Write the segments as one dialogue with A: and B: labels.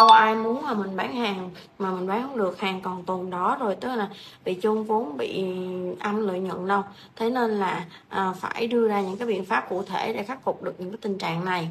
A: đâu ai muốn mà mình bán hàng mà mình bán không được hàng còn tồn đó rồi tức là bị chôn vốn bị âm lợi nhuận đâu. Thế nên là à, phải đưa ra những cái biện pháp cụ thể để khắc phục được những cái tình trạng này.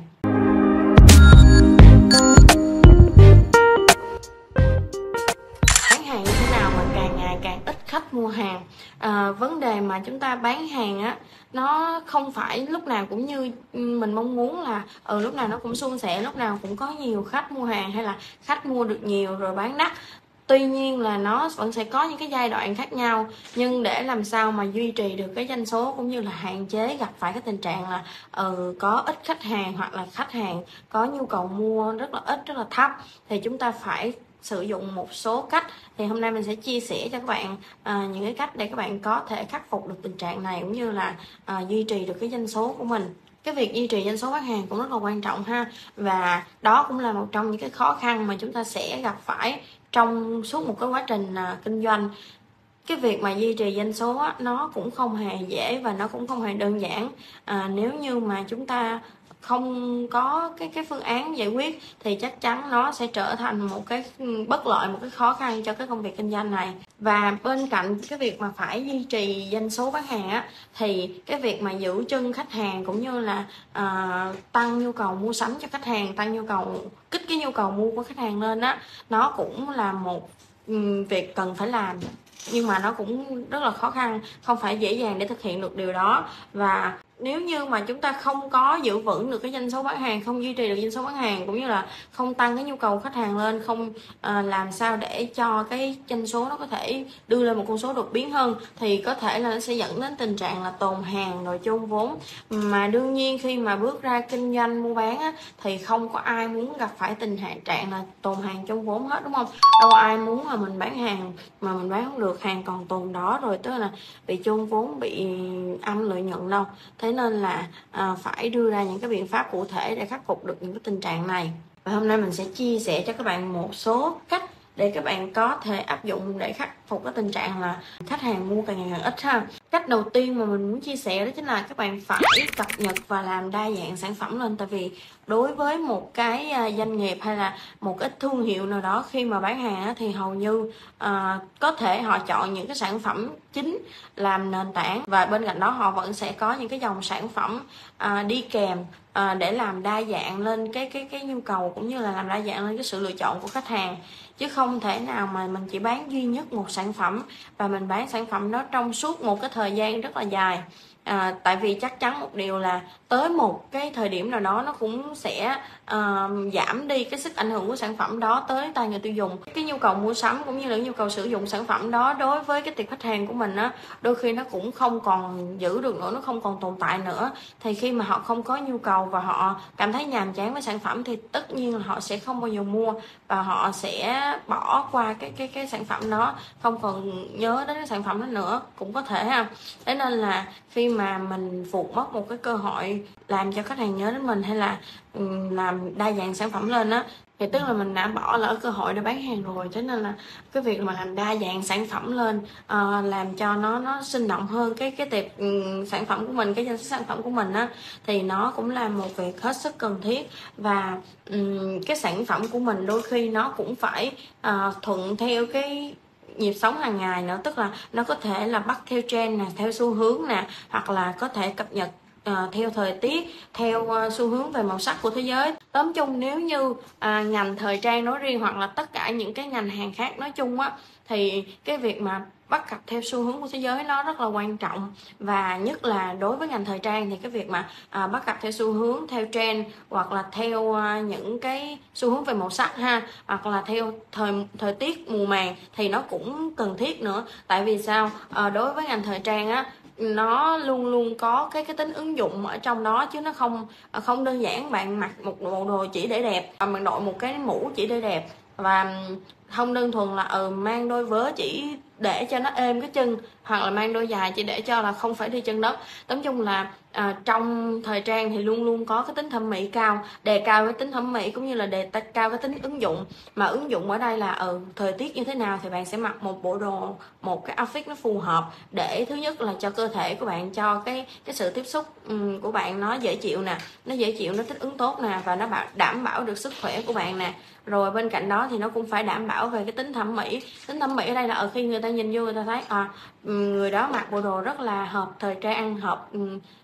A: Khách mua hàng. À, vấn đề mà chúng ta bán hàng á nó không phải lúc nào cũng như ừ, mình mong muốn là ừ lúc nào nó cũng suôn sẻ lúc nào cũng có nhiều khách mua hàng hay là khách mua được nhiều rồi bán đắt. Tuy nhiên là nó vẫn sẽ có những cái giai đoạn khác nhau nhưng để làm sao mà duy trì được cái doanh số cũng như là hạn chế gặp phải cái tình trạng là ừ, có ít khách hàng hoặc là khách hàng có nhu cầu mua rất là ít rất là thấp thì chúng ta phải sử dụng một số cách. Thì hôm nay mình sẽ chia sẻ cho các bạn à, những cái cách để các bạn có thể khắc phục được tình trạng này cũng như là à, duy trì được cái doanh số của mình. Cái việc duy trì doanh số khách hàng cũng rất là quan trọng ha. Và đó cũng là một trong những cái khó khăn mà chúng ta sẽ gặp phải trong suốt một cái quá trình à, kinh doanh. Cái việc mà duy trì doanh số á, nó cũng không hề dễ và nó cũng không hề đơn giản. À, nếu như mà chúng ta không có cái cái phương án giải quyết thì chắc chắn nó sẽ trở thành một cái bất lợi một cái khó khăn cho cái công việc kinh doanh này. Và bên cạnh cái việc mà phải duy trì doanh số bán hàng á thì cái việc mà giữ chân khách hàng cũng như là uh, tăng nhu cầu mua sắm cho khách hàng tăng nhu cầu kích cái nhu cầu mua của khách hàng lên á nó cũng là một um, việc cần phải làm. Nhưng mà nó cũng rất là khó khăn không phải dễ dàng để thực hiện được điều đó. Và nếu như mà chúng ta không có giữ vững được cái doanh số bán hàng không duy trì được doanh số bán hàng cũng như là không tăng cái nhu cầu khách hàng lên không à, làm sao để cho cái doanh số nó có thể đưa lên một con số đột biến hơn thì có thể là nó sẽ dẫn đến tình trạng là tồn hàng rồi chôn vốn. Mà đương nhiên khi mà bước ra kinh doanh mua bán á, thì không có ai muốn gặp phải tình trạng là tồn hàng chôn vốn hết đúng không? Đâu ai muốn mà mình bán hàng mà mình bán không được hàng còn tồn đó rồi tức là bị chôn vốn bị âm lợi nhuận đâu. Thế thế nên là à, phải đưa ra những cái biện pháp cụ thể để khắc phục được những cái tình trạng này. Và hôm nay mình sẽ chia sẻ cho các bạn một số cách để các bạn có thể áp dụng để khắc phục cái tình trạng là khách hàng mua càng ngày càng ít ha. Cách đầu tiên mà mình muốn chia sẻ đó chính là các bạn phải cập nhật và làm đa dạng sản phẩm lên. Tại vì đối với một cái à, doanh nghiệp hay là một ít thương hiệu nào đó khi mà bán hàng thì hầu như à, có thể họ chọn những cái sản phẩm chính làm nền tảng và bên cạnh đó họ vẫn sẽ có những cái dòng sản phẩm à, đi kèm à, để làm đa dạng lên cái cái cái nhu cầu cũng như là làm đa dạng lên cái sự lựa chọn của khách hàng. Chứ không thể nào mà mình chỉ bán duy nhất một sản phẩm và mình bán sản phẩm đó trong suốt một cái thời gian rất là dài à, tại vì chắc chắn một điều là tới một cái thời điểm nào đó nó cũng sẽ à, giảm đi cái sức ảnh hưởng của sản phẩm đó tới tay người tiêu dùng. Cái nhu cầu mua sắm cũng như là nhu cầu sử dụng sản phẩm đó đối với cái tiệp khách hàng của mình á đôi khi nó cũng không còn giữ được nữa nó không còn tồn tại nữa. Thì khi mà họ không có nhu cầu và họ cảm thấy nhàm chán với sản phẩm thì tất nhiên là họ sẽ không bao giờ mua và họ sẽ bỏ qua cái cái cái sản phẩm đó không còn nhớ đến cái sản phẩm đó nữa. Cũng có thể ha. Thế nên là khi mà mà mình phục mất một cái cơ hội làm cho khách hàng nhớ đến mình hay là ừ, làm đa dạng sản phẩm lên á thì tức là mình đã bỏ lỡ cơ hội để bán hàng rồi. Cho nên là cái việc mà làm đa dạng sản phẩm lên uh, làm cho nó nó sinh động hơn cái cái tiệp um, sản phẩm của mình cái danh sách sản phẩm của mình á thì nó cũng là một việc hết sức cần thiết. Và um, cái sản phẩm của mình đôi khi nó cũng phải uh, thuận theo cái nhịp sống hàng ngày nữa, tức là nó có thể là bắt theo trend nè, theo xu hướng nè, hoặc là có thể cập nhật uh, theo thời tiết theo uh, xu hướng về màu sắc của thế giới. Tóm chung nếu như uh, ngành thời trang nói riêng hoặc là tất cả những cái ngành hàng khác nói chung á thì cái việc mà bắt cặp theo xu hướng của thế giới nó rất là quan trọng. Và nhất là đối với ngành thời trang thì cái việc mà à, bắt cặp theo xu hướng theo trend hoặc là theo à, những cái xu hướng về màu sắc ha hoặc là theo thời thời tiết mùa màng thì nó cũng cần thiết nữa. Tại vì sao? À, đối với ngành thời trang á nó luôn luôn có cái cái tính ứng dụng ở trong đó chứ nó không à, không đơn giản bạn mặc một bộ đồ chỉ để đẹp à, bạn đội một cái mũ chỉ để đẹp. Và không đơn thuần là ừ mang đôi vớ chỉ để cho nó êm cái chân hoặc là mang đôi dài chỉ để cho là không phải đi chân đất. Tóm chung là à, trong thời trang thì luôn luôn có cái tính thẩm mỹ cao đề cao cái tính thẩm mỹ cũng như là đề cao cái tính ứng dụng. Mà ứng dụng ở đây là ừ thời tiết như thế nào thì bạn sẽ mặc một bộ đồ một cái outfit nó phù hợp để thứ nhất là cho cơ thể của bạn cho cái cái sự tiếp xúc um, của bạn nó dễ chịu nè nó dễ chịu nó thích ứng tốt nè và nó bảo đảm bảo được sức khỏe của bạn nè. Rồi bên cạnh đó thì nó cũng phải đảm bảo về cái tính thẩm mỹ. Tính thẩm mỹ ở đây là ở khi người ta nhìn vô người ta thấy à ừ, người đó mặc bộ đồ rất là hợp thời trang hợp ừ,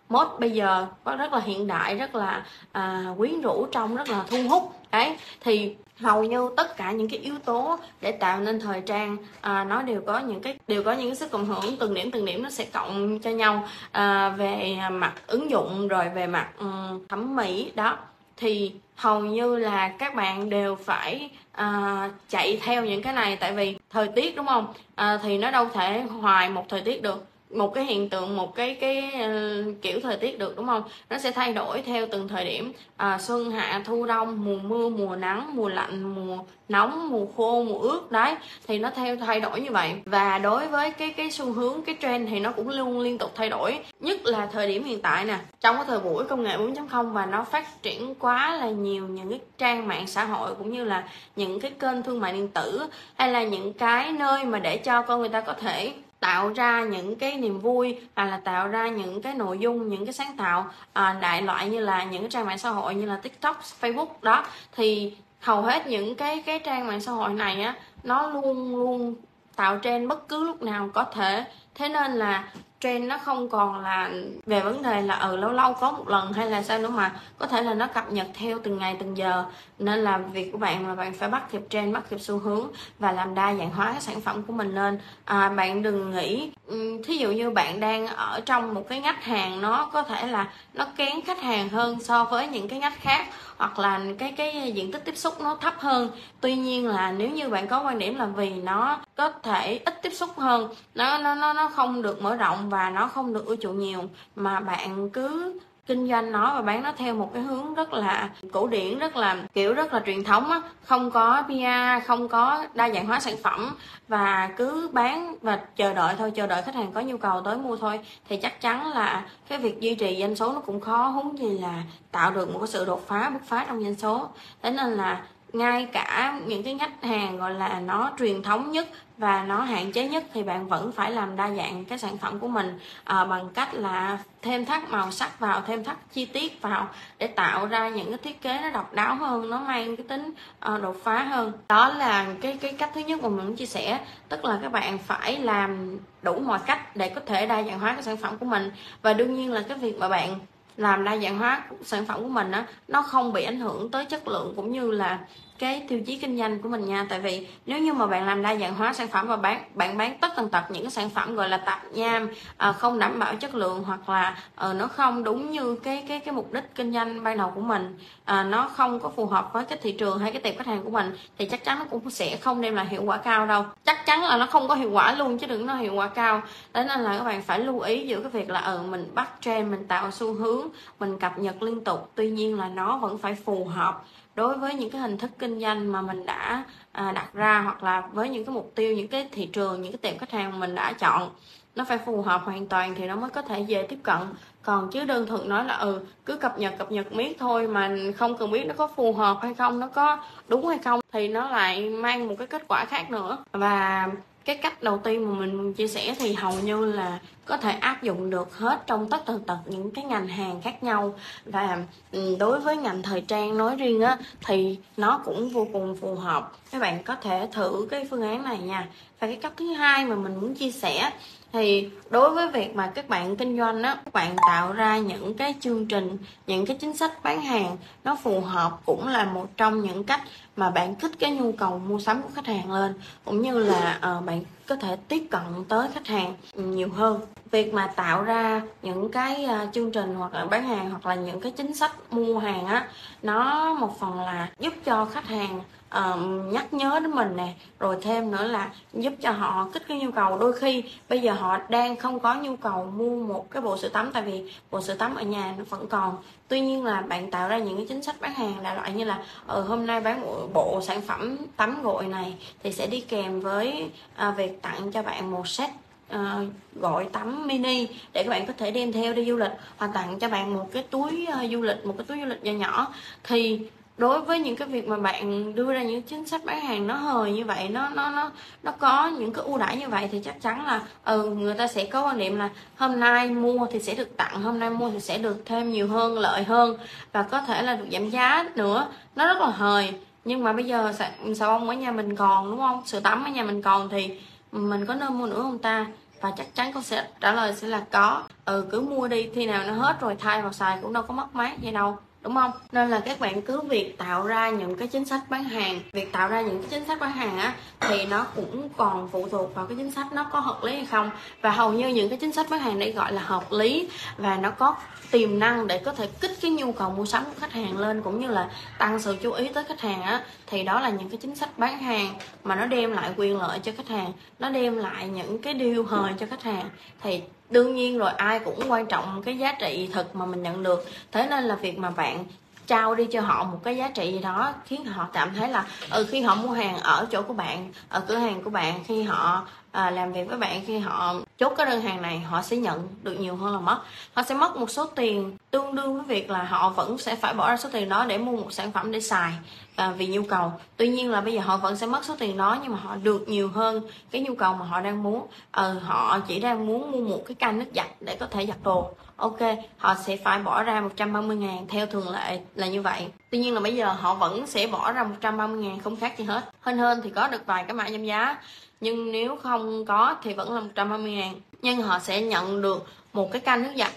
A: mốt bây giờ rất là hiện đại rất là à, quyến rũ trong rất là thu hút. Đấy thì hầu như tất cả những cái yếu tố để tạo nên thời trang à, nó đều có những cái đều có những cái sức cộng hưởng từng điểm từng điểm nó sẽ cộng cho nhau à, về mặt ứng dụng rồi về mặt um, thẩm mỹ đó thì hầu như là các bạn đều phải à, chạy theo những cái này. Tại vì thời tiết đúng không? À, thì nó đâu thể hoài một thời tiết được một cái hiện tượng một cái cái uh, kiểu thời tiết được đúng không? Nó sẽ thay đổi theo từng thời điểm. À, xuân hạ thu đông mùa mưa mùa nắng mùa lạnh mùa nóng mùa khô mùa ướt đấy. Thì nó theo thay đổi như vậy. Và đối với cái cái xu hướng cái trend thì nó cũng luôn liên tục thay đổi. Nhất là thời điểm hiện tại nè. Trong cái thời buổi công nghệ 4.0 và nó phát triển quá là nhiều những cái trang mạng xã hội cũng như là những cái kênh thương mại điện tử hay là những cái nơi mà để cho con người ta có thể tạo ra những cái niềm vui hoặc là tạo ra những cái nội dung những cái sáng tạo à, đại loại như là những cái trang mạng xã hội như là tiktok facebook đó. Thì hầu hết những cái cái trang mạng xã hội này á nó luôn luôn tạo trên bất cứ lúc nào có thể. Thế nên là trend nó không còn là về vấn đề là ở ừ, lâu lâu có một lần hay là sao nữa mà có thể là nó cập nhật theo từng ngày từng giờ. Nên là việc của bạn là bạn phải bắt kịp trend bắt kịp xu hướng và làm đa dạng hóa cái sản phẩm của mình lên. À, bạn đừng nghĩ Ừ, thí dụ như bạn đang ở trong một cái ngách hàng, nó có thể là nó kén khách hàng hơn so với những cái ngách khác, hoặc là cái cái diện tích tiếp xúc nó thấp hơn. Tuy nhiên là nếu như bạn có quan điểm là vì nó có thể ít tiếp xúc hơn, nó nó nó nó không được mở rộng và nó không được ưa chuộng nhiều, mà bạn cứ kinh doanh nó và bán nó theo một cái hướng rất là cổ điển, rất là, kiểu, rất là truyền thống á. Không có PR không có đa dạng hóa sản phẩm và cứ bán và chờ đợi thôi, chờ đợi khách hàng có nhu cầu tới mua thôi. Thì chắc chắn là cái việc duy trì doanh số nó cũng khó, huống gì là tạo được một cái sự đột phá, bứt phá trong doanh số. Thế nên là ngay cả những cái khách hàng gọi là nó truyền thống nhất và nó hạn chế nhất thì bạn vẫn phải làm đa dạng cái sản phẩm của mình à, bằng cách là thêm thắt màu sắc vào thêm thắt chi tiết vào để tạo ra những cái thiết kế nó độc đáo hơn nó mang cái tính uh, đột phá hơn. Đó là cái cái cách thứ nhất mà mình muốn chia sẻ tức là các bạn phải làm đủ mọi cách để có thể đa dạng hóa cái sản phẩm của mình. Và đương nhiên là cái việc mà bạn làm đa dạng hóa sản phẩm của mình á, nó không bị ảnh hưởng tới chất lượng cũng như là cái tiêu chí kinh doanh của mình nha. Tại vì nếu như mà bạn làm đa dạng hóa sản phẩm và bán bạn bán tất tần tật những cái sản phẩm gọi là tạp nham à, không đảm bảo chất lượng hoặc là à, nó không đúng như cái cái cái mục đích kinh doanh ban đầu của mình à, nó không có phù hợp với cái thị trường hay cái tiệm khách hàng của mình thì chắc chắn nó cũng sẽ không đem lại hiệu quả cao đâu. Chắc chắn là nó không có hiệu quả luôn chứ đừng nói hiệu quả cao. Thế nên là các bạn phải lưu ý giữa cái việc là ừ mình bắt trend mình tạo xu hướng mình cập nhật liên tục. Tuy nhiên là nó vẫn phải phù hợp đối với những cái hình thức kinh doanh mà mình đã à, đặt ra hoặc là với những cái mục tiêu những cái thị trường những cái tiệm khách hàng mình đã chọn nó phải phù hợp hoàn toàn thì nó mới có thể dễ tiếp cận. Còn chứ đơn thuần nói là ừ cứ cập nhật cập nhật miết thôi mà không cần biết nó có phù hợp hay không nó có đúng hay không thì nó lại mang một cái kết quả khác nữa. Và cái cách đầu tiên mà mình chia sẻ thì hầu như là có thể áp dụng được hết trong tất tần tật những cái ngành hàng khác nhau. Và ừ, đối với ngành thời trang nói riêng á, thì nó cũng vô cùng phù hợp. Các bạn có thể thử cái phương án này nha và cái cách thứ hai mà mình muốn chia sẻ thì đối với việc mà các bạn kinh doanh á các bạn tạo ra những cái chương trình những cái chính sách bán hàng nó phù hợp cũng là một trong những cách mà bạn kích cái nhu cầu mua sắm của khách hàng lên cũng như là uh, bạn có thể tiếp cận tới khách hàng nhiều hơn. Việc mà tạo ra những cái uh, chương trình hoặc là bán hàng hoặc là những cái chính sách mua hàng á nó một phần là giúp cho khách hàng uh, nhắc nhớ đến mình nè rồi thêm nữa là giúp cho họ kích cái nhu cầu. Đôi khi bây giờ họ đang không có nhu cầu mua một cái bộ sữa tắm tại vì bộ sữa tắm ở nhà nó vẫn còn. Tuy nhiên là bạn tạo ra những cái chính sách bán hàng là loại như là ừ, hôm nay bán bộ, bộ sản phẩm tắm gội này thì sẽ đi kèm với à, việc tặng cho bạn một set ờ, À, gọi tắm mini để các bạn có thể đem theo đi du lịch hoặc tặng cho bạn một cái túi uh, du lịch một cái túi du lịch nhỏ nhỏ. Thì đối với những cái việc mà bạn đưa ra những chính sách bán hàng nó hời như vậy nó nó nó nó có những cái ưu đãi như vậy thì chắc chắn là ừ, người ta sẽ có quan niệm là hôm nay mua thì sẽ được tặng hôm nay mua thì sẽ được thêm nhiều hơn lợi hơn và có thể là được giảm giá nữa. Nó rất là hời. Nhưng mà bây giờ xà bông ở nhà mình còn đúng không? Sữa tắm ở nhà mình còn thì mình có nên mua nữa không ta? Và chắc chắn con sẽ trả lời sẽ là có. Ừ cứ mua đi khi nào nó hết rồi thay vào xài cũng đâu có mất mát gì đâu đúng không? Nên là các bạn cứ việc tạo ra những cái chính sách bán hàng. Việc tạo ra những cái chính sách bán hàng á, thì nó cũng còn phụ thuộc vào cái chính sách nó có hợp lý hay không. Và hầu như những cái chính sách bán hàng đây gọi là hợp lý và nó có tiềm năng để có thể kích cái nhu cầu mua sắm của khách hàng lên cũng như là tăng sự chú ý tới khách hàng á, thì đó là những cái chính sách bán hàng mà nó đem lại quyền lợi cho khách hàng, nó đem lại những cái điều hời cho khách hàng. Thì đương nhiên rồi, ai cũng quan trọng cái giá trị thực mà mình nhận được. Thế nên là việc mà bạn trao đi cho họ một cái giá trị gì đó khiến họ cảm thấy là ừ khi họ mua hàng ở chỗ của bạn ở cửa hàng của bạn khi họ à, làm việc với bạn khi họ chốt cái đơn hàng này họ sẽ nhận được nhiều hơn là mất. Họ sẽ mất một số tiền tương đương với việc là họ vẫn sẽ phải bỏ ra số tiền đó để mua một sản phẩm để xài à, vì nhu cầu. Tuy nhiên là bây giờ họ vẫn sẽ mất số tiền đó nhưng mà họ được nhiều hơn cái nhu cầu mà họ đang muốn. Ừ, họ chỉ đang muốn mua một cái can nước giặt để có thể giặt đồ ok họ sẽ phải bỏ ra 130 ngàn theo thường lệ là như vậy. Tuy nhiên là bây giờ họ vẫn sẽ bỏ ra 130 ngàn không khác gì hết. Hơn hơn thì có được vài cái mã giảm giá nhưng nếu không có thì vẫn là 130 ngàn. Nhưng họ sẽ nhận được một cái can nước giặt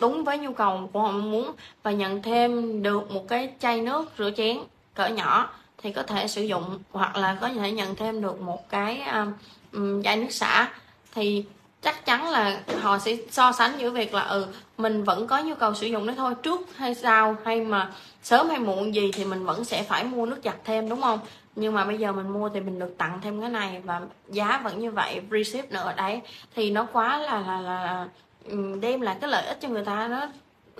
A: đúng với nhu cầu của họ muốn và nhận thêm được một cái chai nước rửa chén cỡ nhỏ thì có thể sử dụng hoặc là có thể nhận thêm được một cái um, chai nước xả thì chắc chắn là họ sẽ so sánh giữa việc là ừ mình vẫn có nhu cầu sử dụng đấy thôi, trước hay sau, hay mà sớm hay muộn gì thì mình vẫn sẽ phải mua nước giặt thêm, đúng không? Nhưng mà bây giờ mình mua thì mình được tặng thêm cái này và giá vẫn như vậy, free ship nữa, đấy. Thì nó quá là là là ừ, đem lại cái lợi ích cho người ta, nó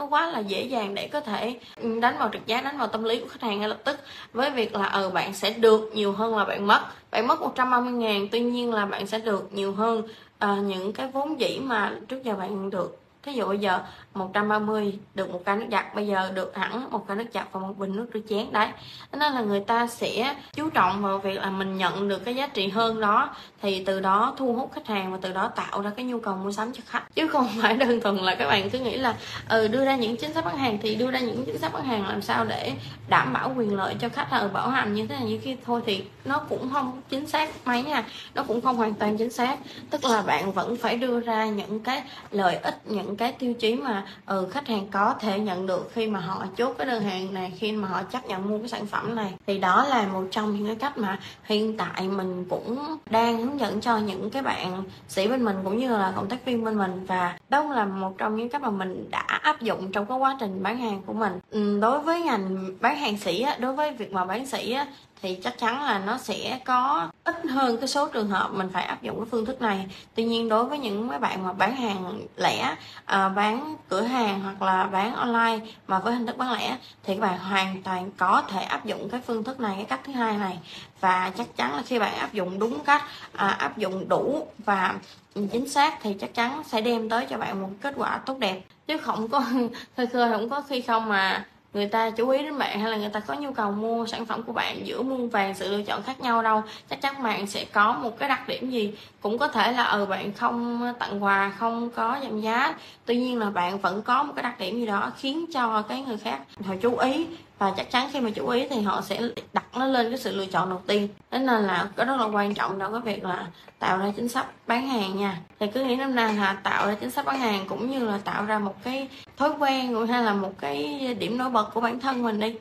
A: nó quá là dễ dàng để có thể ừ, đánh vào trực giá đánh vào tâm lý của khách hàng ngay lập tức. Với việc là ờ ừ, bạn sẽ được nhiều hơn là bạn mất. Bạn mất 130 ngàn tuy nhiên là bạn sẽ được nhiều hơn uh, những cái vốn dĩ mà trước giờ bạn được thí dụ bây giờ 130 được một cái nước giặt, bây giờ được hẳn một cái nước giặt và một bình nước rửa chén, đấy. Nên là người ta sẽ chú trọng vào việc là mình nhận được cái giá trị hơn đó, thì từ đó thu hút khách hàng và từ đó tạo ra cái nhu cầu mua sắm cho khách. Chứ không phải đơn thuần là các bạn cứ nghĩ là ừ đưa ra những chính sách bán hàng thì đưa ra những chính sách bán hàng làm sao để đảm bảo quyền lợi cho khách là bảo hành như thế này như kia. Thôi thì nó cũng không chính xác mấy nha, nó cũng không hoàn toàn chính xác. Tức là bạn vẫn phải đưa ra những cái lợi ích, những cái tiêu chí mà ừ, khách hàng có thể nhận được khi mà họ chốt cái đơn hàng này khi mà họ chấp nhận mua cái sản phẩm này. Thì đó là một trong những cái cách mà hiện tại mình cũng đang hướng dẫn cho những cái bạn sĩ bên mình cũng như là cộng tác viên bên mình. Và đó là một trong những cách mà mình đã áp dụng trong cái quá trình bán hàng của mình. Ừ, đối với ngành bán hàng sĩ đối với việc mà bán sĩ thì chắc chắn là nó sẽ có ít hơn cái số trường hợp mình phải áp dụng cái phương thức này. Tuy nhiên đối với những mấy bạn mà bán hàng lẻ à, bán cửa hàng hoặc là bán online mà với hình thức bán lẻ thì các bạn hoàn toàn có thể áp dụng cái phương thức này cái cách thứ hai này. Và chắc chắn là khi bạn áp dụng đúng cách à, áp dụng đủ và chính xác thì chắc chắn sẽ đem tới cho bạn một kết quả tốt đẹp. Chứ không có khơi khơi không có khi không mà người ta chú ý đến bạn hay là người ta có nhu cầu mua sản phẩm của bạn giữa muôn vàng sự lựa chọn khác nhau đâu. Chắc chắn bạn sẽ có một cái đặc điểm gì cũng có thể là ừ bạn không tặng quà, không có giảm giá. Tuy nhiên là bạn vẫn có một cái đặc điểm gì đó khiến cho cái người khác họ chú ý và chắc chắn khi mà chú ý thì họ sẽ đặt nó lên cái sự lựa chọn đầu tiên. Thế nên là có rất là quan trọng trong cái việc là tạo ra chính sách bán hàng nha. Thì cứ nghĩ năm nay là tạo ra chính sách bán hàng cũng như là tạo ra một cái thói quen hay là một cái điểm nổi bật của bản thân mình đi,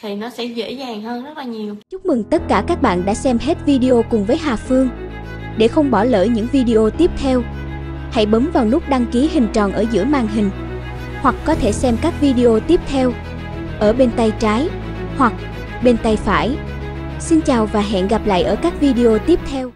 A: thì nó sẽ dễ dàng hơn rất là nhiều.
B: Chúc mừng tất cả các bạn đã xem hết video cùng với Hà Phương. Để không bỏ lỡ những video tiếp theo, hãy bấm vào nút đăng ký hình tròn ở giữa màn hình, hoặc có thể xem các video tiếp theo ở bên tay trái hoặc bên tay phải. Xin chào và hẹn gặp lại ở các video tiếp theo.